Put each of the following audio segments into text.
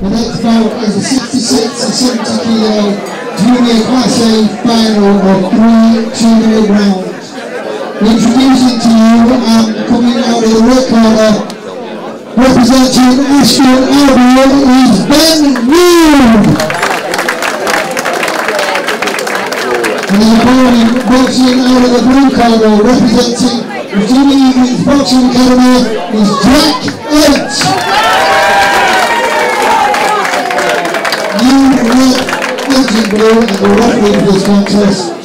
The next bout is a 66 and 70 kilo junior class A final of three two-minute rounds. Introducing to you and coming out of the red corner, representing Ashton Albion is Ben Wood. And the opponent boxing out of the blue corner, representing Virginia Evenings Boxing Academy is Jack Edge. You red, Edge in blue, and the referee for this contest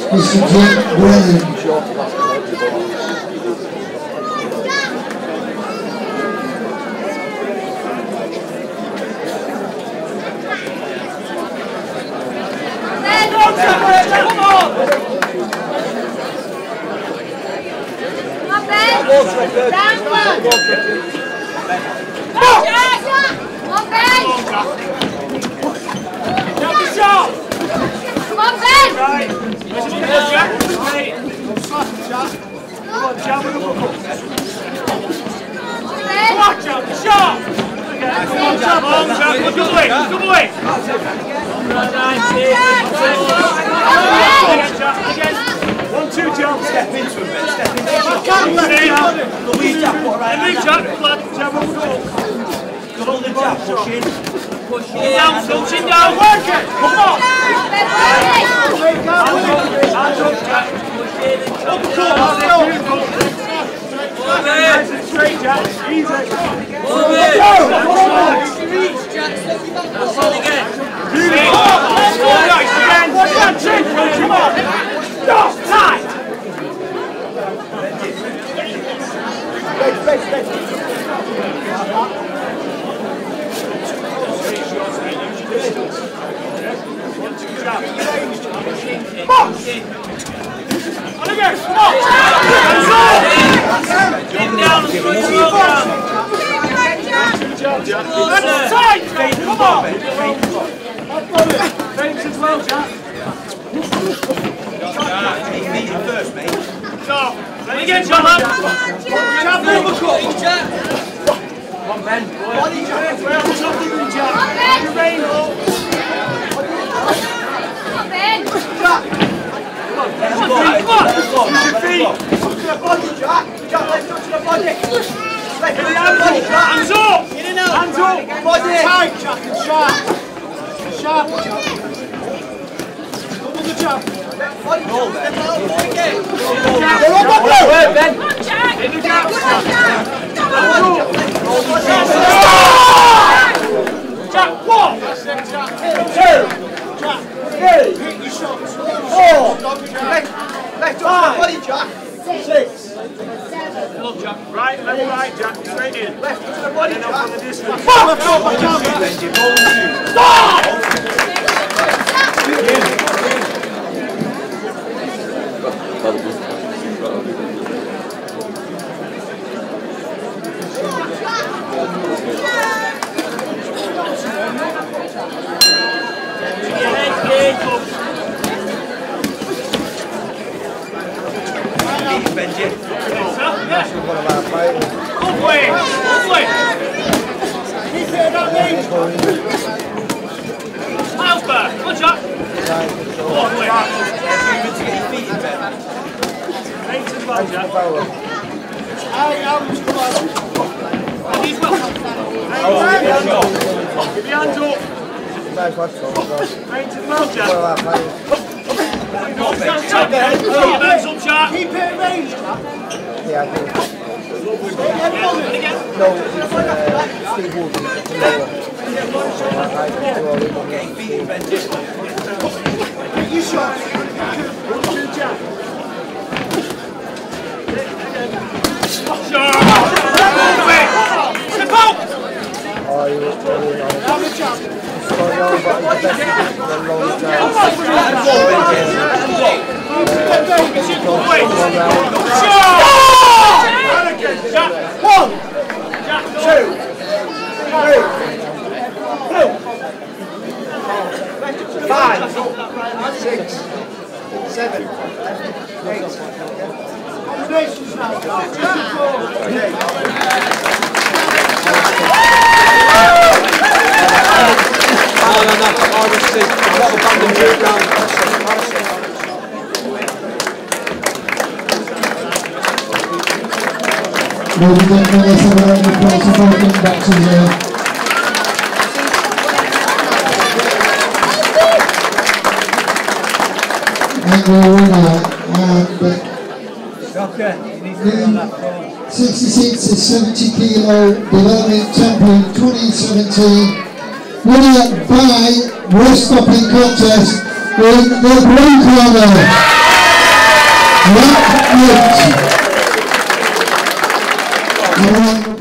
is Mr. Jim Graham. One, two, jump, step into him, Ben. Step into him. Louise, jab, what, right? Hold the jab, push in. Push in. Down, push in down. Work it. Come on. Hands up, Jack. Up the court. Nice and straight, Jack. Easy. Nice again. What's that chin? Come on. Stop. Tight. On again. Come on. Hands up. Get down and throw your down. That's tight. Come on. Thanks as well, Jack. Meet him first, mate. So, ready again, John. Jab overcut. Come on, Ben. Body jab. Well, something with jab. Your rein up. Come on, come on. Use your feet. Touch the body, Jack. Jack, let's touch the body. Get the hands up. Hands up. Hands up. Body. Tight, sharp. Sharp. Double the jab. Roll, Ben. Go on, Ben. In the gap. Jack, one. Two. Three. Four. Left up body, Jack. Six. Jack. Right, left, right, Jack. Straight in. Left to the body, Jack. The distance. Left up, Jack. Stop! Benji. Good way. Good way. Miles back. Good shot. Good way. Good to get your feet in, Ben. Thanks as well, Jack. He's well. Give your hands up. Thanks as well, Jack. Keep your hands. Keep it range, Yeah, I do. No, it's uh, Steve Wood. Get your feet in, Benji. You shot. One, two, Jack. Sure. Move it. Step out. Oh, you were really on it. It's going on, but it's best for a long time. Wait. One round. Sure. Jack. One. Jack. Two. Three. Five, six, seven, eight. Combinations now, Jack. on that Ladies and gentlemen, let's have a round of applause for back to. And we're uh, 60 seats is 70 kilo, development champion 2017 winner by West stopping contest in the blue corner Jack Wood.